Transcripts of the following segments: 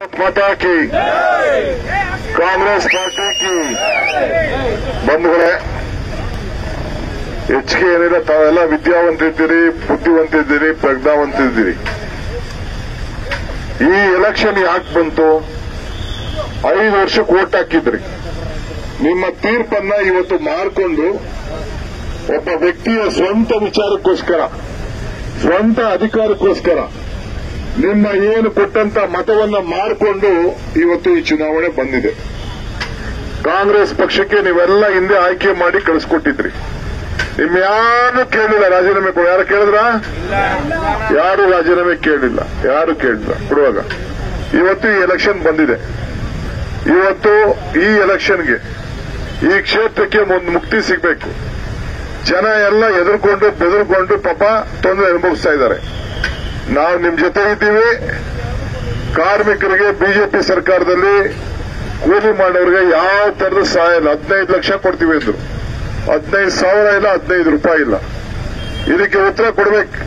ಮಾತಾ ಕಿ Congress party ಕಿ ಬಂಧುಗಳೇ ಹೆಚ್ಚಿಗೆ ಏನಿಲ್ಲ, ತಾವೆಲ್ಲ ಇದ್ದೀರಿ ಬುದ್ಧಿವಂತಿದ್ದೀರಿ, ಪ್ರಜ್ಞಾವಂತಿದ್ದೀರಿ. ಈ ಎಲೆಕ್ಷನ್ ಯಾಕೆ ಬಂತು? ಐದು ವರ್ಷಕ್ಕೆ ಓಟ್ ಹಾಕಿದ್ರಿ. ನಿಮ್ಮ ತೀರ್ಪನ್ನ ಇವತ್ತು ಮಾರ್ಕೊಂಡು ಒಬ್ಬ ವ್ಯಕ್ತಿಯ ಸ್ವಂತ ವಿಚಾರಕ್ಕೋಸ್ಕರ, ಸ್ವಂತ ಅಧಿಕಾರಕ್ಕೋಸ್ಕರ ನಿಮ್ಮ ಏನು ಕೊಟ್ಟಂತ ಮತವನ್ನ ಮಾರ್ಕೊಂಡು ಇವತ್ತು ಈ ಚುನಾವಣೆ ಬಂದಿದೆ. ಕಾಂಗ್ರೆಸ್ ಪಕ್ಷಕ್ಕೆ ನೀವೆಲ್ಲ ಹಿಂದೆ ಆಯ್ಕೆ ಮಾಡಿ ಕಳಿಸ್ಕೊಟ್ಟಿದ್ರಿ. ನಿಮ್ ಯಾರು ಕೇಳಿಲ್ಲ ರಾಜೀನಾಮೆ ಕೊಡು. ಯಾರು ಕೇಳಿದ್ರ? ಯಾರು ರಾಜೀನಾಮೆ ಕೇಳಿಲ್ಲ. ಯಾರು ಕೇಳಿಲ್ಲ. ಕೊಡುವಾಗ ಇವತ್ತು ಈ ಎಲೆಕ್ಷನ್ ಬಂದಿದೆ. ಇವತ್ತು ಈ ಎಲೆಕ್ಷನ್ಗೆ ಈ ಕ್ಷೇತ್ರಕ್ಕೆ ಒಂದು ಮುಕ್ತಿ ಸಿಗಬೇಕು. ಜನ ಎಲ್ಲ ಎದುರ್ಕೊಂಡು ಬೆದರ್ಕೊಂಡು ಪಾಪ ತೊಂದರೆ ಅನುಭವಿಸ್ತಾ ಇದ್ದಾರೆ. ನಾವು ನಿಮ್ ಜೊತೆ ಇದ್ದೀವಿ. ಕಾರ್ಮಿಕರಿಗೆ ಬಿಜೆಪಿ ಸರ್ಕಾರದಲ್ಲಿ ಕೂಲಿ ಮಾಡೋರಿಗೆ ಯಾವ ತರದ ಸಹಾಯ ಇಲ್ಲ. ಹದಿನೈದು ಲಕ್ಷ ಕೊಡ್ತೀವಿ ಅಂದ್ರು. ಹದಿನೈದು ಸಾವಿರ ಇಲ್ಲ, ಹದಿನೈದು ರೂಪಾಯಿ ಇಲ್ಲ. ಇದಕ್ಕೆ ಉತ್ತರ ಕೊಡಬೇಕು.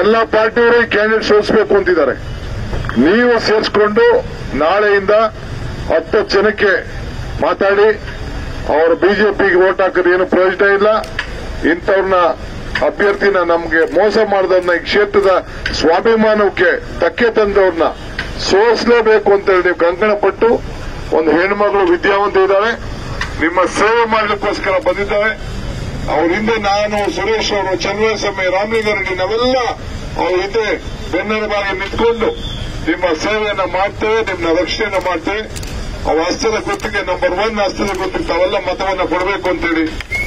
ಎಲ್ಲಾ ಪಾರ್ಟಿಯವರು ಕ್ಯಾಂಡಿಡೇಟ್ ಸೋಲಿಸಬೇಕು ಅಂತಿದ್ದಾರೆ. ನೀವು ಸೇರಿಸ್ಕೊಂಡು ನಾಳೆಯಿಂದ ಹತ್ತು ಜನಕ್ಕೆ ಮಾತಾಡಿ, ಅವರು ಬಿಜೆಪಿಗೆ ವೋಟ್ ಹಾಕಿದ್ರೆ ಏನು ಪ್ರಯೋಜನ ಇಲ್ಲ. ಇಂಥವ್ರನ್ನ ಅಭ್ಯರ್ಥಿನ ನಮಗೆ ಮೋಸ ಮಾಡಿದವ್ರನ್ನ ಈ ಕ್ಷೇತ್ರದ ಸ್ವಾಭಿಮಾನಕ್ಕೆ ಧಕ್ಕೆ ತಂದವ್ರನ್ನ ಸೋಲಿಸಲೇಬೇಕು ಅಂತ ಹೇಳಿ ನೀವು ಕಂಕಣ ಒಂದು ಹೆಣ್ಮಗಳು ವಿದ್ಯಾವಂತ ಇದ್ದಾಳೆ ನಿಮ್ಮ ಸೇವೆ ಮಾಡಲಿಕ್ಕೋಸ್ಕರ ಬಂದಿದ್ದಾರೆ. ಅವ್ರ ಹಿಂದೆ ನಾನು ಸುರೇಶ್ ಅವರು, ಚಂದ್ರಸ್ವಾಮಿ ರಾಮಲಿಂಗಾರೆಡ್ಡಿ ನಾವೆಲ್ಲ ಅವ್ರ ಹಿಂದೆ ಬೆನ್ನೆಲುಬಾಗಿ ನಿಂತ್ಕೊಂಡು ನಿಮ್ಮ ಸೇವೆಯನ್ನ ಮಾಡ್ತೇವೆ ನಿಮ್ಮ ರಕ್ಷಣೆಯನ್ನ ಮಾಡ್ತೇವೆ. ಅವ್ರ ಹಸ್ತದ ಗುತ್ತಿಗೆ ನಂಬರ್ ಒನ್ ಹಸ್ತದ ಗುತ್ತಿಗೆ ತಾವೆಲ್ಲ ಮತವನ್ನ ಕೊಡಬೇಕು ಅಂತೇಳಿ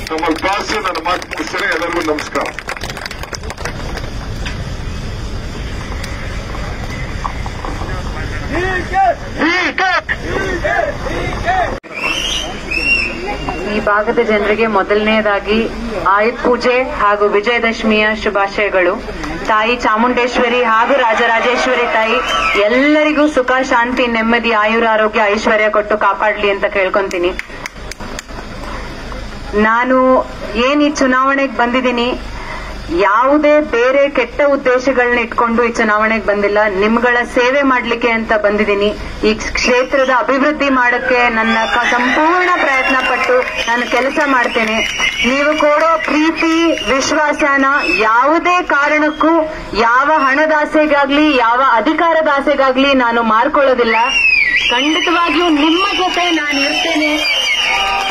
ಪ್ರಾರ್ಥನೆ ನನ್ನ ಮಾತು ಮುಗಿಸ್ತೇನೆ ಎಲ್ಲರಿಗೂ ನಮಸ್ಕಾರ. ಈ ಭಾಗದ ಜನರಿಗೆ ಮೊದಲನೆಯದಾಗಿ ಆಯುಧ ಪೂಜೆ ಹಾಗೂ ವಿಜಯದಶಮಿಯ ಶುಭಾಶಯಗಳು. ತಾಯಿ ಚಾಮುಂಡೇಶ್ವರಿ ಹಾಗೂ ರಾಜರಾಜೇಶ್ವರಿ ತಾಯಿ, ಎಲ್ಲರಿಗೂ ಸುಖ, ಶಾಂತಿ, ನೆಮ್ಮದಿ ಆಯುರಾರೋಗ್ಯ ಐಶ್ವರ್ಯ ಕೊಟ್ಟು ಕಾಪಾಡ್ಲಿ ಅಂತ ಕೇಳ್ಕೊಂತೀನಿ. ನಾನು ಏನ್ ಈ ಚುನಾವಣೆಗೆ ಬಂದಿದ್ದೀನಿ, ಯಾವುದೇ ಬೇರೆ ಕೆಟ್ಟ ಉದ್ದೇಶಗಳನ್ನ ಇಟ್ಕೊಂಡು ಈ ಚುನಾವಣೆಗೆ ಬಂದಿಲ್ಲ. ನಿಮ್ಗಳ ಸೇವೆ ಮಾಡ್ಲಿಕ್ಕೆ ಅಂತ ಬಂದಿದ್ದೀನಿ. ಈ ಕ್ಷೇತ್ರದ ಅಭಿವೃದ್ಧಿ ಮಾಡಕ್ಕೆ ನನ್ನ ಸಂಪೂರ್ಣ ಪ್ರಯತ್ನ ಪಟ್ಟು ನಾನು ಕೆಲಸ ಮಾಡ್ತೇನೆ. ನೀವು ಕೊಡೋ ಪ್ರೀತಿ, ವಿಶ್ವಾಸನ ಯಾವುದೇ ಕಾರಣಕ್ಕೂ, ಯಾವ ಹಣದಾಸೆಗಾಗ್ಲಿ, ಯಾವ ಅಧಿಕಾರದ ಆಸೆಗಾಗ್ಲಿ ನಾನು ಮಾರ್ಕೊಳ್ಳೋದಿಲ್ಲ. ಖಂಡಿತವಾಗಿಯೂ ನಿಮ್ಮ ಜೊತೆ ನಾನು ಇರ್ತೇನೆ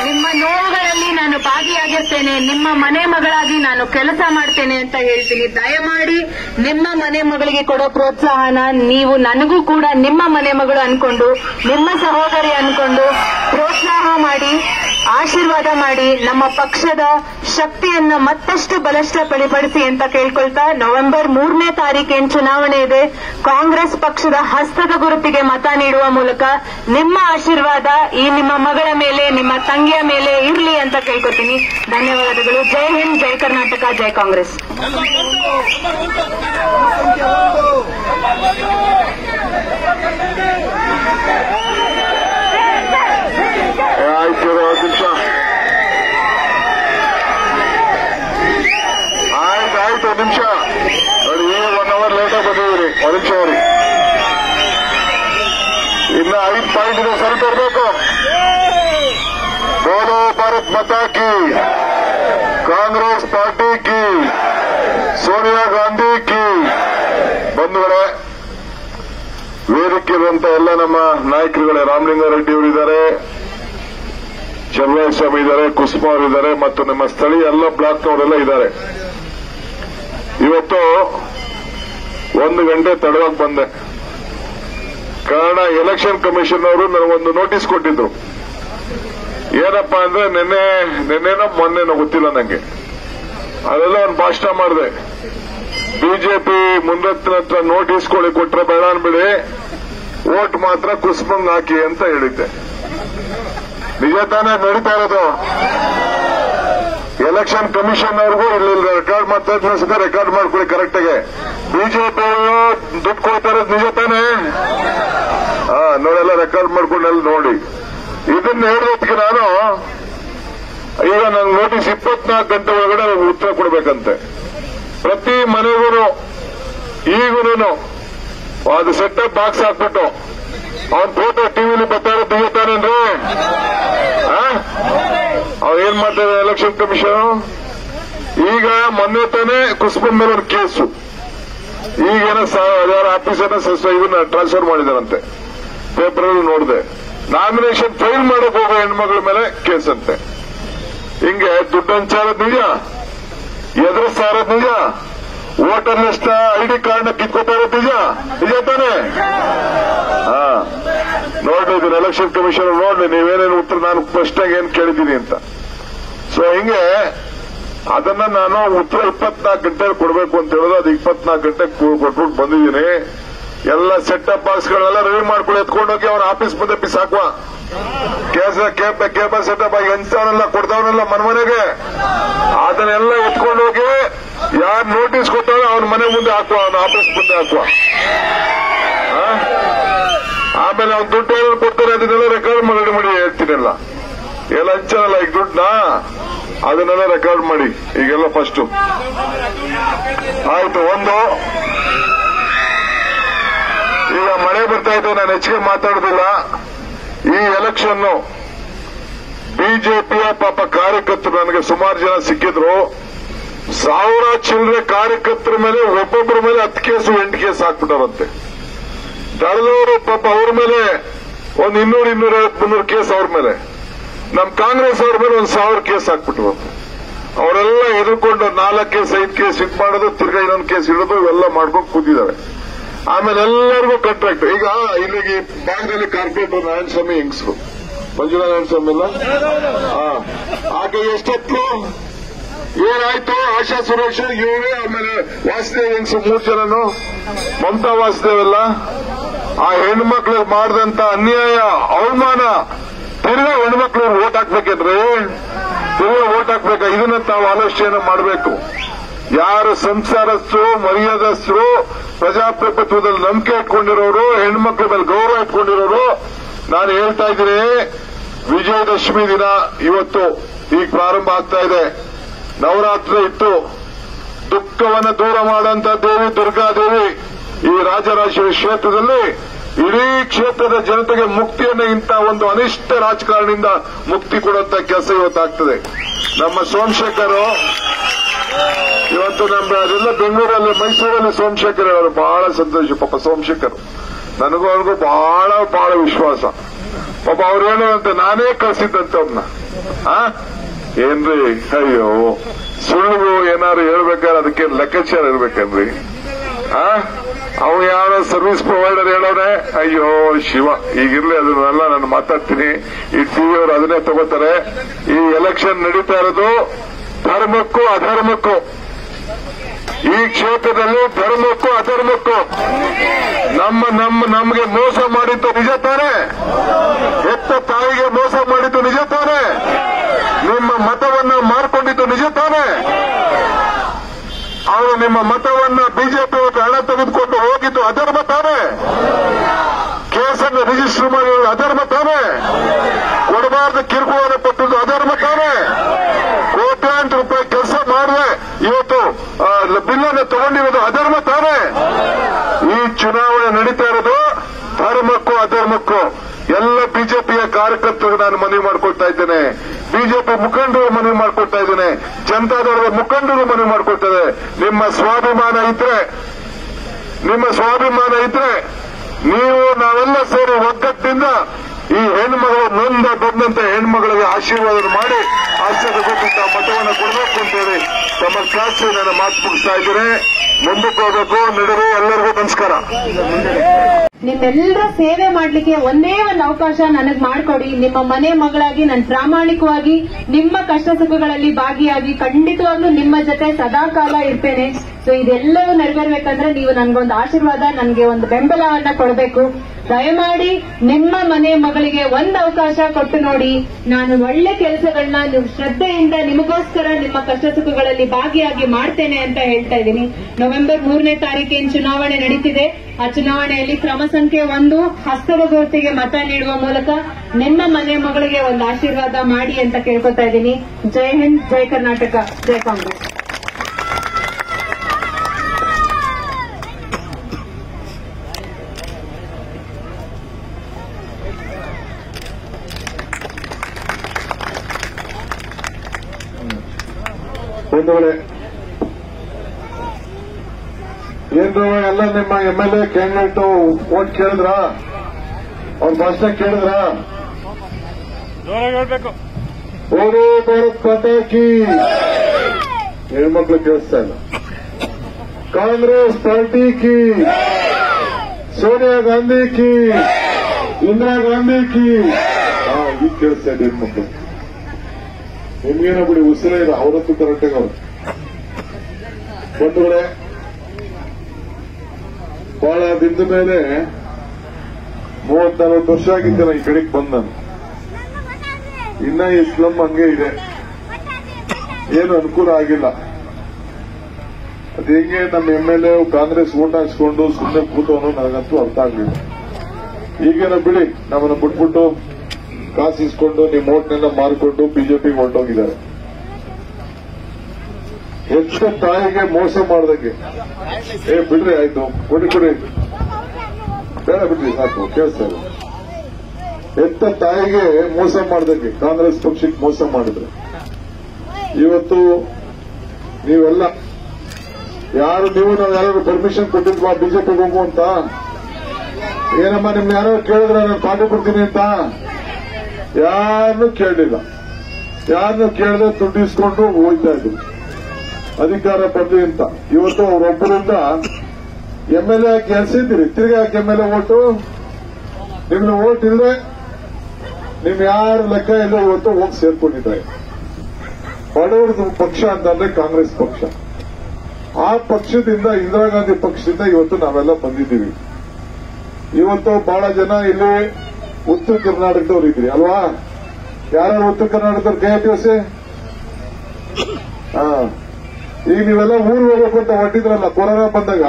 ನಿಮ್ಮ ನೋವುಗಳಲ್ಲಿ ನಾನು ಭಾಗಿಯಾಗಿರ್ತೇನೆ, ನಿಮ್ಮ ಮನೆ ಮಗಳಾಗಿ ನಾನು ಕೆಲಸ ಮಾಡ್ತೇನೆ ಅಂತ ಹೇಳ್ತೀನಿ. ದಯಮಾಡಿ ನಿಮ್ಮ ಮನೆ ಮಗಳಿಗೆ ಕೊಡೋ ಪ್ರೋತ್ಸಾಹನ ನೀವು ನನಗೂ ಕೂಡ ನಿಮ್ಮ ಮನೆ ಮಗಳು ಅನ್ಕೊಂಡು, ನಿಮ್ಮ ಸಹೋದರಿ ಅನ್ಕೊಂಡು ಪ್ರೋತ್ಸಾಹ ಮಾಡಿ. ಆಶೀರ್ವಾದ ಮಾಡಿ ನಮ್ಮ ಪಕ್ಷದ ಶಕ್ತಿಯನ್ನ ಮತ್ತಷ್ಟು ಬಲಷ್ಟ ಬಲಿಪಡಿಸಿ ಅಂತ ಕೇಳ್ಕೊಳ್ತಾ ನವೆಂಬರ್ ಮೂರನೇ ತಾರೀಕೇನು ಚುನಾವಣೆ ಇದೆ. ಕಾಂಗ್ರೆಸ್ ಪಕ್ಷದ ಹಸ್ತದ ಗುರುತಿಗೆ ಮತ ನೀಡುವ ಮೂಲಕ ನಿಮ್ಮ ಆಶೀರ್ವಾದ ಈ ನಿಮ್ಮ ಮಗಳ ಮೇಲೆ, ನಿಮ್ಮ ತಂಗಿಯ ಮೇಲೆ ಇರಲಿ ಅಂತ ಕೇಳ್ಕೊತೀನಿ. ಧನ್ಯವಾದಗಳು. ಜೈ ಹಿಂದ್, ಜೈ ಕರ್ನಾಟಕ, ಜೈ ಕಾಂಗ್ರೆಸ್. ನಿಮಿಷ. ನೋಡಿ ಈಗ ಒನ್ ಅವರ್ ಲೇಟಾಗಿ ಬಂದಿದ್ದೀರಿ ಒಂದು ನಿಮಿಷ ಇನ್ನ ಐದು ಪಾಯಿಂಟ್ ಇದೆ, ಸರಿ ತರಬೇಕು. ಬೋಲೋ ಭಾರತ್ ಮತಾ ಕಾಂಗ್ರೆಸ್ ಪಾರ್ಟಿ ಕಿ. ಸೋನಿಯಾ ಗಾಂಧಿ ಕಿ. ವೇದಿಕೆ ಇರುವಂತ ಎಲ್ಲ ನಮ್ಮ ನಾಯಕರುಗಳೇ ರಾಮಲಿಂಗಾರೆಡ್ಡಿ ಅವರಿದ್ದಾರೆ ಸ್ವಾಮಿ ಇದ್ದಾರೆ, ಕುಸುಮ ಅವರಿದ್ದಾರೆ ಮತ್ತು ನಮ್ಮ ಸ್ಥಳೀಯ ಎಲ್ಲ ಬ್ಲಾಕ್ನವರೆಲ್ಲ ಇದ್ದಾರೆ. ಇವತ್ತು ಒಂದು ಗಂಟೆ ತಡವಾಗಿ ಬಂದೆ. ಕಾರಣ ಎಲೆಕ್ಷನ್ ಕಮಿಷನ್ ಅವರು ನನಗೊಂದು ನೋಟಿಸ್ ಕೊಟ್ಟಿದ್ರು. ಏನಪ್ಪಾ ಅಂದ್ರೆ ನಿನ್ನೆ, ನಿನ್ನೆನೋ ಮೊನ್ನೆನೋ ಗೊತ್ತಿಲ್ಲ ನಂಗೆ. ಅದೆಲ್ಲ ಒಂದು ಭಾಷಣ ಮಾಡಿದೆ. ಬಿಜೆಪಿ ಮುಂದತ್ತಿನ ಹತ್ರ ನೋಟಿಸ್ ಕೊಳಿ ಕೊಟ್ರೆ ಬೇಡ ಅನ್ಬಿಡಿ ವೋಟ್ ಮಾತ್ರ ಕುಸ್ಮಂಗ್ ಹಾಕಿ ಅಂತ ಹೇಳಿದ್ದೆ. ನಿಜ ತಾನೇ ನಡೀತಾ ಇರೋದು? ಎಲೆಕ್ಷನ್ ಕಮಿಷನ್ ಅವ್ರಿಗೂ ಇಲ್ಲಿ ರೆಕಾರ್ಡ್ ಮಾಡ್ತಾ ರೆಕಾರ್ಡ್ ಮಾಡ್ಕೊಳ್ಳಿ ಕರೆಕ್ಟ್ ಆಗಿ. ಬಿಜೆಪಿ ದುಡ್ಡು ಕೊಡ್ತಾ ಇರೋದು ನಿಜ ತಾನೇ? ಹಾ, ನೋಡೆಲ್ಲ ರೆಕಾರ್ಡ್ ಮಾಡ್ಕೊಂಡೆಲ್ಲ ನೋಡಿ. ಇದನ್ನ ಹೇಳೋದಕ್ಕೆ ನಾನು, ಈಗ ನನ್ ನೋಟಿಸ್ ಇಪ್ಪತ್ನಾಲ್ಕು ಗಂಟೆ ಒಳಗಡೆ ಉತ್ತರ ಕೊಡಬೇಕಂತೆ. ಪ್ರತಿ ಮನೆಗೂ ಈಗೂ ಅದು ಸೆಟ್ಅಪ್ ಬಾಕ್ಸ್ ಹಾಕ್ಬಿಟ್ಟು, ಅವನ್ ಫೋಟೋ ಟಿವಿಲಿ ಬರ್ತಾ ಇರೋದು ತೆಗಿತಾನೇನ್ರಿ ಅವ್ರು ಏನ್ ಮಾಡ್ತಾರೆ ಎಲೆಕ್ಷನ್ ಕಮಿಷನ್ ಈಗ ಮೊನ್ನೆ ತಾನೇ ಕುಸ್ಬನ್ ಮೇಲೆ ಒಂದು ಕೇಸು ಈಗೇನ ಯಾರ ಆಫೀಸರ್ನ ಇವನ್ನ ಟ್ರಾನ್ಸ್ಫರ್ ಮಾಡಿದಾರಂತೆ. ಪೇಪರ್ ಅಲ್ಲಿ ನೋಡಿದೆ. ನಾಮಿನೇಷನ್ ಫೈಲ್ ಮಾಡಕ್ ಹೋಗೋ ಹೆಣ್ಮಕ್ಳ ಮೇಲೆ ಕೇಸ್ ಅಂತೆ ಹಿಂಗೆ ದುಡ್ಡು ಹಂಚಾರದ್ ನಿಜ? ಎದ್ರ ಸಾರದ್ ನಿಜ? ವೋಟರ್ ಲಿಸ್ಟ್ ಐಡಿ ಕಾರ್ಡ್ನ ಕಿತ್ಕೋತಾ ನಿಜ? ನಿಜ ತಾನೆ? ಹಾ. ನೋಡ್ರಿ, ಇದನ್ನ ಎಲೆಕ್ಷನ್ ಕಮಿಷನ್ ನೋಡ್ರಿ, ನೀವೇನೇನು ಉತ್ತರ, ನಾನು ಆಗಿ ಏನ್ ಕೇಳಿದ್ದೀನಿ ಅಂತ. ಸೊ ಹಿಂಗೆ, ಅದನ್ನ ನಾನು ಉತ್ತರ ಇಪ್ಪತ್ನಾಲ್ಕು ಗಂಟೆ ಕೊಡಬೇಕು ಅಂತ ಹೇಳೋದು, ಅದು ಇಪ್ಪತ್ನಾಲ್ಕು ಗಂಟೆ ಕೊಟ್ಬಿಟ್ಟು ಬಂದಿದ್ದೀನಿ. ಎಲ್ಲ ಸೆಟಪ್ ಬಾಕ್ಸ್ಗಳೆಲ್ಲ ರೆಡಿ ಮಾಡ್ಕೊಂಡು ಎತ್ಕೊಂಡೋಗಿ ಅವ್ರ ಆಫೀಸ್ ಮುಂದೆ ಬಿಸಾಕುವ. ಕೇಸ ಕೇಬಲ್ ಸೆಟಪ್ ಆಗಿ ಎಂತವನ್ನೆಲ್ಲ ಕೊಡ್ತಾವನೆಲ್ಲ ಮನೆಗೆ ಅದನ್ನೆಲ್ಲ ಎತ್ಕೊಂಡೋಗಿ ಯಾರು ನೋಟಿಸ್ ಕೊಟ್ಟಾರೋ ಅವ್ರ ಮನೆ ಮುಂದೆ ಹಾಕುವ, ಅವ್ನ ಆಫೀಸ್ ಮುಂದೆ ಹಾಕುವ? ಆಮೇಲೆ ಅವ್ನು ದುಡ್ಡು ಕೊಡ್ತಾರೆ ಅದನ್ನೆಲ್ಲ ರೆಕಾರ್ಡ್ ಮಾಡಿ ಮಾಡಿ ಹೇಳ್ತೀನಲ್ಲ. ಎಲ್ಲ ಹಂಚನಲ್ಲ ಈಗ ದುಡ್ಡನ್ನ? ಅದನ್ನೆಲ್ಲ ರೆಕಾರ್ಡ್ ಮಾಡಿ. ಈಗೆಲ್ಲ ಫಸ್ಟ್ ಆಯ್ತು, ಒಂದು. ಈಗ ಮಳೆ ಬರ್ತಾ ಇದೆ, ನಾನು ಹೆಚ್ಚಿಗೆ ಮಾತಾಡೋದಿಲ್ಲ. ಈ ಎಲೆಕ್ಷನ್ ಬಿಜೆಪಿಯ ಪಾಪ ಕಾರ್ಯಕರ್ತರು ನನಗೆ ಸುಮಾರು ಜನ ಸಿಕ್ಕಿದ್ರು. ಸಾವಿರ ಚಿಲ್ಲರೆ ಕಾರ್ಯಕರ್ತರ ಮೇಲೆ ಒಬ್ಬೊಬ್ಬರ ಮೇಲೆ ಹತ್ತು ಕೇಸು, ಎಂಟು ಕೇಸ್ ಹಾಕ್ಬಿಟ್ಟಾರಂತೆ ದಳದವರು ಪಾಪ ಅವ್ರ ಮೇಲೆ ಒಂದು ಇನ್ನೂರು ಇನ್ನೂರೈವತ್ತು ಮುನ್ನೂರು ಕೇಸ್ ಅವ್ರ ಮೇಲೆ. ನಮ್ ಕಾಂಗ್ರೆಸ್ ಅವ್ರ ಮೇಲೆ ಒಂದು ಸಾವಿರ ಕೇಸ್ ಹಾಕ್ಬಿಟ್ರು. ಅವರೆಲ್ಲ ಎದುರ್ಕೊಂಡು ನಾಲ್ಕು ಕೇಸ್, ಐದು ಕೇಸ್ ಇದ್ ಮಾಡೋದು, ತಿರ್ಗಾ ಇನ್ನೊಂದು ಕೇಸ್ ಇಡೋದು ಇವೆಲ್ಲ ಮಾಡ್ಕೊಂಡು ಕೂತಿದ್ದಾರೆ. ಆಮೇಲೆ ಎಲ್ಲರಿಗೂ ಕಾಂಟ್ರಾಕ್ಟ್ ಈಗ ಇಲ್ಲಿಗೆ ಈ ನಲ್ಲಿ ಕಾರ್ಪೊರೇಟರ್ ನಾರಾಯಣ ಸ್ವಾಮಿ ಹೆಂಗಸರು? ಮಂಜುನಾರಾಯಣ ಸ್ವಾಮಿ ಎಲ್ಲ ಆಕೆ ಎಷ್ಟೊತ್ತು? ಏನಾಯ್ತು? ಆಶಾ ಸುರೇಶ್, ಇವರೇ, ಆಮೇಲೆ ವಾಸುದೇವ್ ಹೆಂಗ್ಸು ಮೂರ್ ಜನನು? ಮಮತಾ ವಾಸುದೇವ್ ಎಲ್ಲ ಆ ಹೆಣ್ಮಕ್ಳು ಮಾಡಿದಂತ ಅನ್ಯಾಯ, ಅವಮಾನ, ತಿರ್ಗಾ ಹೆಣ್ಮಕ್ಳು ಓಟ್ ಹಾಕ್ಬೇಕೇನ್ರಿ ತಿರ್ಗಾ ಓಟ್ ಹಾಕ್ಬೇಕ? ಇದನ್ನ ತಾವು ಆಲೋಚನೆ ಮಾಡಬೇಕು. ಯಾರು ಸಂಸಾರಸ್ಥರು, ಮರ್ಯಾದಸ್ಥರು, ಪ್ರಜಾಪ್ರಭುತ್ವದಲ್ಲಿ ನಂಬಿಕೆ ಇಟ್ಕೊಂಡಿರೋರು ಹೆಣ್ಮಕ್ಳ ಮೇಲೆ ಗೌರವ ಇಟ್ಕೊಂಡಿರೋರು, ನಾನು ಹೇಳ್ತಾ ಇದ್ದೀನಿ, ವಿಜಯದಶಮಿ ದಿನ ಇವತ್ತು ಈಗ ಪ್ರಾರಂಭ ಆಗ್ತಾ ಇದೆ. ನವರಾತ್ರಿ ಇತ್ತು ದುಃಖವನ್ನು ದೂರ ಮಾಡುವಂತ ದೇವಿ, ದುರ್ಗಾದೇವಿ ಈ ರಾಜರಾಜೇಶ್ವರಿ ಕ್ಷೇತ್ರದಲ್ಲಿ ಇಡೀ ಕ್ಷೇತ್ರದ ಜನತೆಗೆ ಮುಕ್ತಿಯನ್ನು ಇಂಥ ಒಂದು ಅನಿಷ್ಟ ರಾಜಕಾರಣದಿಂದ ಮುಕ್ತಿ ಕೊಡುವಂತ ಕೆಲಸ ಇವತ್ತಾಗ್ತದೆ. ನಮ್ಮ ಸೋಮಶೇಖರ್, ಇವತ್ತು ನಮ್ಮ ಅದೆಲ್ಲ ಬೆಂಗಳೂರಲ್ಲಿ, ಮೈಸೂರಲ್ಲಿ ಸೋಮಶೇಖರ್ ಅವರು ಬಹಳ ಸಂತೋಷ, ಪಾಪ ಸೋಮಶೇಖರ್. ನನಗೂ ಅವ್ರಿಗೂ ಬಹಳ ಬಹಳ ವಿಶ್ವಾಸ. ಪಾಪ ಅವ್ರು ಹೇಳುವಂತೆ ನಾನೇ ಕಳಿಸಿದ್ದಂತೆ ಅವ್ರನ್ನ ಏನ್ರಿ? ಅಯ್ಯೋ, ಸುಳ್ಳು ಏನಾದ್ರು ಹೇಳ್ಬೇಕಾದ್ರೆ ಅದಕ್ಕೆ ಲೆಕ್ಕಾಚಾರ ಇರ್ಬೇಕೇನ್ರಿ? ಆ? ಅವ್ ಯಾರೋ ಸರ್ವಿಸ್ ಪ್ರೊವೈಡರ್ ಹೇಳೋರೆ, ಅಯ್ಯೋ, ಶಿವ, ಈಗಿರ್ಲಿ ಅದನ್ನೆಲ್ಲ ನಾನು ಮಾತಾಡ್ತೀನಿ. ಈ ಟಿವಿ ಅವರು ಅದನ್ನೇ ತಗೋತಾರೆ. ಈ ಎಲೆಕ್ಷನ್ ನಡೀತಾ ಇರೋದು ಧರ್ಮಕ್ಕೂ ಅಧರ್ಮಕ್ಕೂ. ಈ ಕ್ಷೇತ್ರದಲ್ಲಿ ಧರ್ಮಕ್ಕೂ ಅಧರ್ಮಕ್ಕೂ. ನಮ್ಮ ನಮ್ಮ, ನಮಗೆ ಮೋಸ ಮಾಡಿದ್ದು ನಿಜ ತಾನೆ? ಹೆತ್ತ ತಾಯಿಗೆ ಮೋಸ ಮಾಡಿದ್ದು ನಿಜ ತಾನೆ? ನಿಮ್ಮ ಮತವನ್ನ ಮಾರ್ಕೊಂಡಿದ್ದು ನಿಜ ತಾನೆ? ಅವರು ನಿಮ್ಮ ಮತವನ್ನ ಬಿಜೆಪಿ ಹಣ ತೆಗೆದುಕೊಂಡು ಹೋಗಿದ್ದು ಅಧರ್ಮ ತಾನೆ ಕೇಸನ್ನು ರಿಜಿಸ್ಟರ್ ಮಾಡಿರೋದು ಅಧರ್ಮ ತಾನೆ ಕೊಡಬಾರ್ದು ಕಿರುಕುಳನ್ನು ಕೊಟ್ಟದ್ದು ಅಧರ್ಮ ತಾನೆ ಕೋಟ್ಯಾಂತರ ರೂಪಾಯಿ ಕೆಲಸ ಮಾಡಿದ್ರೆ ಇವತ್ತು ಆ, ಬಿಲ್ಲನ್ನು ತಗೊಂಡಿರೋದು ಅಧರ್ಮ ತಾನೆ ಈ ಚುನಾವಣೆ ನಡೀತಾ ಇರೋದು ಧರ್ಮಕ್ಕೂ ಅಧರ್ಮಕ್ಕೂ. ಎಲ್ಲ ಬಿಜೆಪಿಯ ಕಾರ್ಯಕರ್ತರಿಗೆ ನಾನು ಮನವಿ ಮಾಡ್ಕೊಳ್ತಾ ಇದ್ದೇನೆ. ಬಿಜೆಪಿ ಮುಖಂಡರು ಮನವಿ ಮಾಡ್ಕೊಳ್ತಾ ಇದ್ದೇನೆ. ಜನತಾದಳದ ಮುಖಂಡರು ಮನವಿ ಮಾಡ್ಕೊಳ್ತಾರೆ ನಿಮ್ಮ ಸ್ವಾಭಿಮಾನ ಇದ್ರೆ, ನಿಮ್ಮ ಸ್ವಾಭಿಮಾನ ಇದ್ರೆ, ನೀವು ನಾವೆಲ್ಲ ಸೇರಿ ಒಗ್ಗಟ್ಟಿನಿಂದ ಈ ಹೆಣ್ಮಗಳು ನೊಂದ ಬಂದಂತ ಹೆಣ್ಮಗಳಿಗೆ ಆಶೀರ್ವಾದ ಮಾಡಿ ಆಶ್ಚರ್ಯ ಮಠವನ್ನು ಕೊಡಬೇಕು ಅಂತೇಳಿ ತಮ್ಮ ಕ್ಲಾಸ್ ನಾನು ಮಾತು ಮುಗಿಸ್ತಾ ಇದ್ದೇನೆ. ಮುಂದಕ್ಕೆ ಹೋಗಬೇಕು. ನಡುವೆ ಎಲ್ಲರಿಗೂ ನಮಸ್ಕಾರ. ನಿಮ್ಮೆಲ್ಲರ ಸೇವೆ ಮಾಡ್ಲಿಕ್ಕೆ ಒಂದೇ ಒಂದು ಅವಕಾಶ ನನಗ್ ಮಾಡ್ಕೊಡಿ. ನಿಮ್ಮ ಮನೆ ಮಗಳಾಗಿ, ನಾನು ಪ್ರಾಮಾಣಿಕವಾಗಿ, ನಿಮ್ಮ ಕಷ್ಟ ಸುಖಗಳಲ್ಲಿ ಭಾಗಿಯಾಗಿ ಖಂಡಿತವಾಗ್ಲೂ ನಿಮ್ಮ ಜೊತೆ ಸದಾಕಾಲ ಇರ್ತೇನೆ. ಸೊ ಇದೆಲ್ಲವೂ ನೆರವೇರ್ಬೇಕಂದ್ರೆ ನೀವು ನನ್ಗೊಂದು ಆಶೀರ್ವಾದ, ನನ್ಗೆ ಒಂದು ಬೆಂಬಲವನ್ನ ಕೊಡಬೇಕು. ದಯಮಾಡಿ ನಿಮ್ಮ ಮನೆ ಮಗಳಿಗೆ ಒಂದು ಅವಕಾಶ ಕೊಟ್ಟು ನೋಡಿ. ನಾನು ಒಳ್ಳೆ ಕೆಲಸಗಳನ್ನ ನೀವು ಶ್ರದ್ಧೆಯಿಂದ ನಿಮಗೋಸ್ಕರ ನಿಮ್ಮ ಕಷ್ಟ ಸುಖಗಳಲ್ಲಿ ಭಾಗಿಯಾಗಿ ಮಾಡ್ತೇನೆ ಅಂತ ಹೇಳ್ತಾ ಇದ್ದೀನಿ. ನವೆಂಬರ್ ಮೂರನೇ ತಾರೀಕಿನ ಚುನಾವಣೆ ನಡೀತಿದೆ. ಆ ಚುನಾವಣೆಯಲ್ಲಿ ಕ್ರಮ ಸಂಖ್ಯೆ ಒಂದು, ಹಸ್ತದ ಗುರುತಿಗೆ ಮತ ನೀಡುವ ಮೂಲಕ ನಿಮ್ಮ ಮನೆ ಮಗಳಿಗೆ ಒಂದು ಆಶೀರ್ವಾದ ಮಾಡಿ ಅಂತ ಕೇಳ್ಕೊತಾ ಇದ್ದೀನಿ. ಜೈ ಹಿಂದ್, ಜೈ ಕರ್ನಾಟಕ, ಜೈ ಕಾಂಗ್ರೆಸ್. ಬಂಧುಗಳೇ ಎಲ್ಲ ನಿಮ್ಮ M L A candidate vote ಕೇಳಿದ್ರ? ಅವ್ರ ಭಾಷಣ ಕೇಳಿದ್ರ? ಓಡೋ ಭಾರತ್ ಪಟಾಕಿ. ಹೆಣ್ಮಕ್ಳು ಕೇಳಿಸ್ತಾ ಇಲ್ಲ. ಕಾಂಗ್ರೆಸ್ ಪಾರ್ಟಿ ಕಿ. ಸೋನಿಯಾ ಗಾಂಧಿ ಕಿ. ಇಂದಿರಾ ಗಾಂಧಿ ಕಿ. ಈಗ ಕೇಳಿಸ್ತಾ ಇದೆ ಹೆಣ್ಮಕ್ಳು. ನಿಮ್ಗೇನೋ ಬಿಡಿ ಉಸಿರೇ ಇಲ್ಲ ಅವರತ್ತು ಕರೆಕ್ಟಾಗಿ ಅವರು ಬಂಧುಗಳೇ, ಬಹಳ ದಿನದ ಮೇಲೆ ಮೂವತ್ ನಲವತ್ತು ವರ್ಷ ಆಗಿದ್ದೆ ನಾನು ಈ ಕಡೆಗೆ ಬಂದ ನಾನು. ಇನ್ನ ಈ ಸ್ಲಮ್ ಹಂಗೆ ಇದೆ. ಏನು ಅನುಕೂಲ ಆಗಿಲ್ಲ. ಅದು ಹೆಂಗೆ ನಮ್ಮ M L A Congress vote ಹಾಕ್ಸ್ಕೊಂಡು ಸುಮ್ಮನೆ ಕೂತವನು ನನಗಂತೂ ಅರ್ಥ ಆಗಲಿಲ್ಲ. ಈಗೇನೋ ಬಿಡಿ, ನಮ್ಮನ್ನು ಬಿಟ್ಬಿಟ್ಟು ಕಾಸು ಇಸ್ಕೊಂಡು ನಿಮ್ಮ ಓಟ್ನೆಲ್ಲ ಮಾರ್ಕೊಂಡು ಬಿಜೆಪಿಗೆ ಹೊರಟೋಗಿದ್ದಾರೆ. ಹೆಚ್ಚು ತಾಯಿಗೆ ಮೋಸ ಮಾಡ್ದಂಗೆ. ಏ, ಬಿಡ್ರಿ, ಆಯ್ತು. ಕೊಡಿ ಕೊಡಿ. ಬೇಡ, ಬಿಡ್ರಿ, ಸಾಕು. ಕೇಳಿಸ್ತಾ ಇಲ್ಲ. ಹೆತ್ತ ತಾಯಿಗೆ ಮೋಸ ಮಾಡ್ದಂಗೆ. ಕಾಂಗ್ರೆಸ್ ಪಕ್ಷಕ್ಕೆ ಮೋಸ ಮಾಡಿದ್ರೆ. ಇವತ್ತು ನೀವೆಲ್ಲ, ಯಾರು ನೀವು, ನಾವು ಯಾರು ಪರ್ಮಿಷನ್ ಕೊಟ್ಟಿದ್ವಾ ಬಿಜೆಪಿಗೆ ಹೋಗು ಅಂತ ಏನಮ್ಮ, ನಿಮ್ನ ಯಾರೋ ಕೇಳಿದ್ರೆ ನಾನು ಪಾಠ ಕೊಡ್ತೀನಿ ಅಂತ? ಯಾರನ್ನೂ ಕೇಳಲಿಲ್ಲ ಯಾರನ್ನೂ ಕೇಳದೆ ದುಡ್ಡು ಇಸ್ಕೊಂಡು ಹೋಗ್ತಾ ಇದ್ರು. ಅಧಿಕಾರ ಬರ್ಲಿ ಅಂತ. ಇವತ್ತು ಅವರೊಬ್ಬರಿಂದ ಎಂ ಎಲ್ ಎ ಗೆಲ್ಸಿದ್ದೀರಿ ತಿರುಗಿ ಯಾಕೆ ಎಂ ಎಲ್ ಎ ಓಟು? ನಿಮ್ನ ಓಟ್ ಇಲ್ಲದೆ ನಿಮ್ ಯಾರ ಲೆಕ್ಕ ಇಲ್ಲ ಇವತ್ತು ಹೋಗಿ ಸೇರ್ಕೊಂಡಿದ್ದಾರೆ. ಬಡವ್ರದ್ದು ಪಕ್ಷ ಅಂತಂದ್ರೆ ಕಾಂಗ್ರೆಸ್ ಪಕ್ಷ. ಆ ಪಕ್ಷದಿಂದ ಇಂದಿರಾ ಗಾಂಧಿ ಪಕ್ಷದಿಂದ ಇವತ್ತು ನಾವೆಲ್ಲ ಬಂದಿದ್ದೀವಿ. ಇವತ್ತು ಬಹಳ ಜನ ಇಲ್ಲಿ ಉತ್ತರ ಕರ್ನಾಟಕದವ್ರು ಇದ್ರಿ ಅಲ್ವಾ? ಯಾರು ಉತ್ತರ ಕರ್ನಾಟಕದವ್ರು? ಕೈ ದಿವಸ ಹಾ. ಈಗ ನೀವೆಲ್ಲ ಊರು ಹೋಗಬೇಕು ಅಂತ ಹೊಟ್ಟಿದ್ರಲ್ಲ ಕೊರೋನಾ ಬಂದಾಗ?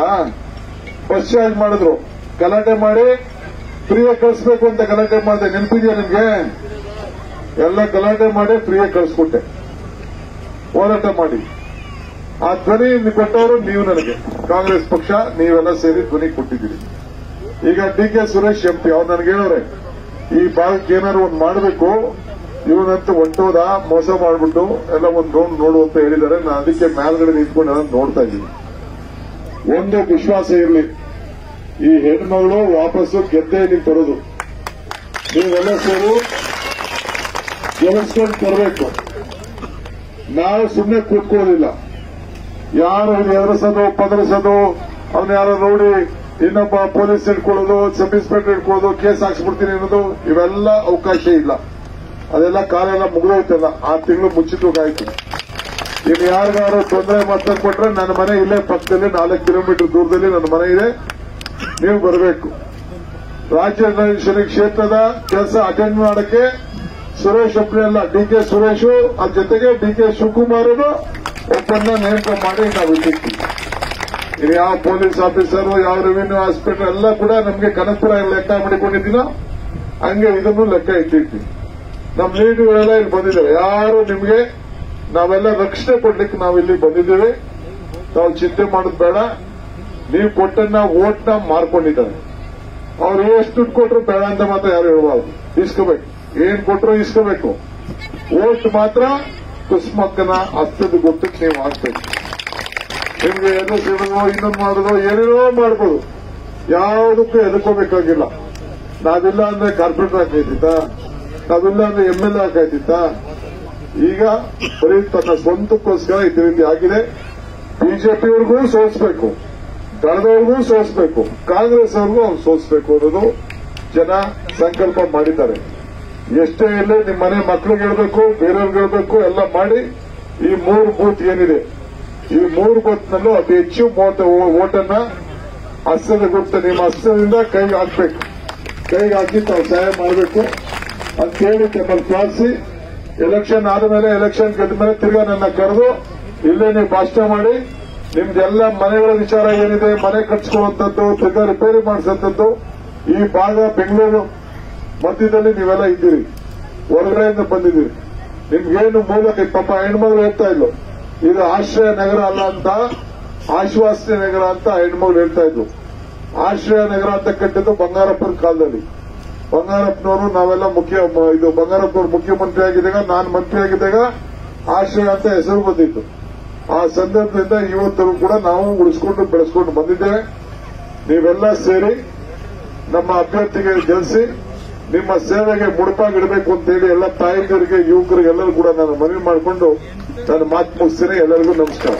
ಬಸ್ ಚಾರ್ಜ್ ಮಾಡಿದ್ರು. ಗಲಾಟೆ ಮಾಡಿ ಫ್ರೀಯಾಗಿ ಕಳಿಸ್ಬೇಕು ಅಂತ ಗಲಾಟೆ ಮಾಡಿದೆ. ನೆನಪಿದೆಯಾ ನಿಮ್ಗೆ? ಎಲ್ಲ ಗಲಾಟೆ ಮಾಡಿ ಫ್ರೀಯಾಗಿ ಕಳಿಸ್ಕೊಟ್ಟೆ. ಹೋರಾಟ ಮಾಡಿ. ಆ ಧ್ವನಿ ಕೊಟ್ಟವರು ನೀವು ನನಗೆ. ಕಾಂಗ್ರೆಸ್ ಪಕ್ಷ, ನೀವೆಲ್ಲ ಸೇರಿ ಧ್ವನಿ ಕೊಟ್ಟಿದ್ದೀರಿ. ಈಗ ಡಿ ಕೆ ಸುರೇಶ್ ಎಂಪಿ ಅವ್ರು ನನಗೆ ಹೇಳೋರೆ ಈ ಭಾಗಕ್ಕೆ ಏನಾದ್ರು ಒಂದು ಮಾಡಬೇಕು, ಇವನಂತೂ ಹೊಂಟೋದ ಮೋಸ ಮಾಡಿಬಿಟ್ಟು ಎಲ್ಲ ಒಂದು ಡ್ರೋನ್ ನೋಡು ಅಂತ ಹೇಳಿದ್ದಾರೆ. ನಾನು ಅದಕ್ಕೆ ಮೇಲ್ಗಡೆ ನಿಂತ್ಕೊಂಡು ಎಲ್ಲ ನೋಡ್ತಾ ಇದ್ದೀನಿ. ಒಂದು ವಿಶ್ವಾಸ ಇರಲಿ. ಈ ಹೆಣ್ಮಗಳು ವಾಪಸ್ಸು ಗೆದ್ದೇ ಇಲ್ಲಿಗೆ ತರೋದು. ನೀವೆಲ್ಲ ಸೇರು ಗೆಲ್ಲಿಸ್ಕೊಂಡು ತರಬೇಕು. ನಾವು ಸುಮ್ಮನೆ ಕೂತ್ಕೊಳ್ಳೋದಿಲ್ಲ. ಯಾರು ಎದುರಿಸೋದು, ಪದರಿಸೋದು ಅವನ್ನ ಯಾರೋ ನೋಡಿ ಇನ್ನೊಬ್ಬ ಪೊಲೀಸ್ ಹಿಡ್ಕೊಳ್ಳೋದು, ಸಬ್ ಇನ್ಸ್ಪೆಕ್ಟರ್ ಹಿಡ್ಕೊಳ್ಳೋದು, ಕೇಸ್ ಹಾಕ್ಸ್ಬಿಡ್ತೀನಿ ಅನ್ನೋದು ಇವೆಲ್ಲ ಅವಕಾಶ ಇಲ್ಲ. ಅದೆಲ್ಲ ಕಾಲೆಲ್ಲ ಮುಗಿದೋಯ್ತಲ್ಲ, ಆ ತಿಂಗಳು ಮುಚ್ಚಿದೋಗಾಯ್ತು ಇನ್ನು ಯಾರಿಗಾರು ತೊಂದರೆ ಮತ್ತೆ ಕೊಟ್ರೆ ನನ್ನ ಮನೆ ಇಲ್ಲೇ ಪಕ್ಕದಲ್ಲಿ ನಾಲ್ಕು ಕಿಲೋಮೀಟರ್ ದೂರದಲ್ಲಿ ನನ್ನ ಮನೆ ಇದೆ. ನೀವು ಬರಬೇಕು. ರಾಜ್ಯ ಕ್ಷೇತ್ರದ ಕೆಲಸ ಅಟೆಂಡ್ ಮಾಡಕ್ಕೆ ಸುರೇಶ್ ಒಬ್ಬನೇ ಅಲ್ಲ, ಡಿ ಕೆ ಸುರೇಶ್ ಅದ್ರ ಜೊತೆಗೆ ಡಿ ಕೆ ಶಿವಕುಮಾರ್ ಒಪ್ಪಂದ ನೇಮಕ ಮಾಡಿ ನಾವು ಇಟ್ಟಿರ್ತೀವಿ. ಇನ್ನು ಯಾವ ಪೊಲೀಸ್ ಆಫೀಸರ್ ಯಾವ ರೆವಿನ್ಯೂ ಹಾಸ್ಪಿಟಲ್ ಎಲ್ಲ ಕೂಡ ನಮಗೆ ಕನಕಪುರ ಲೆಕ್ಕ ಮಾಡಿಕೊಂಡಿದ್ದೀನೋ? ಹಂಗೆ ಇದನ್ನು ಲೆಕ್ಕ ಇಟ್ಟಿರ್ತೀವಿ. ನಮ್ಮ ಲೀಡ್ಗಳೆಲ್ಲ ಇಲ್ಲಿ ಬಂದಿದ್ದೇವೆ ಯಾರು ನಿಮಗೆ ನಾವೆಲ್ಲ ರಕ್ಷಣೆ ಕೊಡ್ಲಿಕ್ಕೆ ನಾವು ಇಲ್ಲಿ ಬಂದಿದ್ದೇವೆ. ನಾವು ಚಿಂತೆ ಮಾಡೋದು ಬೇಡ. ನೀವು ಕೊಟ್ಟನ್ನ ಓಟ್ನ ಮಾರ್ಕೊಂಡಿದ್ದಾರೆ. ಅವ್ರು ಎಷ್ಟು ದುಡ್ಡು ಕೊಟ್ಟರು ಬೇಡ ಅಂತ ಮಾತ್ರ ಯಾರು ಹೇಳಬಾರ್ದು. ಇಸ್ಕೋಬೇಕು. ಏನ್ ಕೊಟ್ಟರು ಇಸ್ಕೋಬೇಕು. ಓಟ್ ಮಾತ್ರ ಕುಸ್ಮಕ್ಕನ ಹಸ್ತದ ಗೊತ್ತಕ್ಕೆ ನೀವು ಹಾಕ್ಬೇಕು. ನಿಮ್ಗೆ ಏನು ಸಿಡೋ ಇನ್ನೊಂದು ಮಾಡೋದು ಏನೇನೋ ಮಾಡ್ಬೋದು. ಯಾವುದಕ್ಕೂ ಎದುಕೋಬೇಕಾಗಿಲ್ಲ. ನಾವಿಲ್ಲ ಅಂದ್ರೆ ಕಾರ್ಪೊರೇಟರ್ ಹಾಕಾಯ್ತಿತ್ತ ನಾವಿಲ್ಲ ಅಂದ್ರೆ ಎಂ ಎಲ್ ಎ ಹಾಕಾಯ್ತಿತ್ತ ಈಗ ಬರೀ ತನ್ನ ಸ್ವಂತಕ್ಕೋಸ್ಕರ ಇದರಿಂದ ಆಗಿದೆ. ಬಿಜೆಪಿಯವ್ರಿಗೂ ಸೋಲಿಸಬೇಕು. ದಳದವ್ರಿಗೂ ಸೋಲಿಸಬೇಕು. ಕಾಂಗ್ರೆಸ್ ಅವ್ರಿಗೂ ಅವ್ರು ಸೋಲಿಸಬೇಕು ಅನ್ನೋದು ಜನ ಸಂಕಲ್ಪ ಮಾಡಿದ್ದಾರೆ. ಎಷ್ಟೇ ಇಲ್ಲೇ ನಿಮ್ಮ ಮನೆ ಮಕ್ಳಿಗೆ ಹೇಳಬೇಕು, ಬೇರೆಯವ್ರಿಗೆ ಹೇಳಬೇಕು, ಎಲ್ಲ ಮಾಡಿ ಈ ಮೂರು ಬೂತ್ ಏನಿದೆ ಈ ಮೂರು ಗೊತ್ತಿನಲ್ಲೂ ಅತಿ ಹೆಚ್ಚು ಓಟನ್ನ ಹಸ್ತದ ಗುರುತ ನಿಮ್ಮ ಹಸ್ತದಿಂದ ಕೈಗೆ ಹಾಕ್ಬೇಕು. ಕೈಗೆ ಹಾಕಿ ತಾವು ಸಹಾಯ ಮಾಡಬೇಕು. ಅಂತ ಹೇಳಿ ತಮ್ಮಲ್ಲಿ ಪ್ರಾರ್ಥಿಸಿ ಎಲೆಕ್ಷನ್ ಆದಮೇಲೆ ಎಲೆಕ್ಷನ್ ಗೆದ್ದ ಮೇಲೆ ತಿರ್ಗಾ ನನ್ನ ಕರೆದು, ಇಲ್ಲೇ ನೀವು ಭಾಷಣ ಮಾಡಿ. ನಿಮ್ದೆಲ್ಲ ಮನೆಗಳ ವಿಚಾರ ಏನಿದೆ, ಮನೆ ಕಟ್ಸ್ಕೊಳ್ಳುವಂಥದ್ದು, ತಿರ್ಗಾ ರಿಪೇರಿ ಮಾಡಿಸೋಂಥದ್ದು, ಈ ಭಾಗ ಬೆಂಗಳೂರು ಮಧ್ಯದಲ್ಲಿ ನೀವೆಲ್ಲ ಇದ್ದೀರಿ. ಹೊರಗಡೆಯಿಂದ ಬಂದಿದ್ದೀರಿ. ನಿಮ್ಗೇನು ಮೂಲಕ ಪಾಪ ಹೆಣ್ಮಗಳು ಹೇಳ್ತಾ ಇದ್ಲು ಇದು ಆಶ್ರಯ ನಗರ ಅಲ್ಲ ಅಂತ ಆಶ್ವಾಸನೆ ನಗರ ಅಂತ ಹೆಣ್ಮಗಳು ಹೇಳ್ತಾ ಇದ್ರು. ಆಶ್ರಯ ನಗರ ಅಂತ ಕಟ್ಟಿದ್ದು ಬಂಗಾರಪ್ಪನ ಕಾಲದಲ್ಲಿ. ಬಂಗಾರಪ್ಪನವರು ನಾವೆಲ್ಲ ಮುಖ್ಯ ಇದು ಬಂಗಾರಪ್ಪನವರು ಮುಖ್ಯಮಂತ್ರಿ ಆಗಿದ್ದಾಗ, ನಾನು ಮಂತ್ರಿ ಆಗಿದ್ದಾಗ ಆಶ್ರಯ ಅಂತ ಹೆಸರು ಬಂದಿತ್ತು. ಆ ಸಂದರ್ಭದಿಂದ ಇವತ್ತರೂ ಕೂಡ ನಾವು ಉಳಿಸ್ಕೊಂಡು ಬೆಳೆಸ್ಕೊಂಡು ಬಂದಿದ್ದೇವೆ. ನೀವೆಲ್ಲ ಸೇರಿ ನಮ್ಮ ಅಭ್ಯರ್ಥಿಗೆ ಗೆಲ್ಲಿಸಿ ನಿಮ್ಮ ಸೇವೆಗೆ ಮುಡುಪಾಗಿಡಬೇಕು ಅಂತೇಳಿ ಎಲ್ಲ ತಾಯಂದಿರಿಗೆ, ಯುವಕರಿಗೆ ಎಲ್ಲರೂ ಕೂಡ ನಾನು ಮನವಿ ಮಾಡಿಕೊಂಡು ನಾನು ಮಾತು ಮುಗಿಸ್ತೀನಿ. ಎಲ್ಲರಿಗೂ ನಮಸ್ಕಾರ.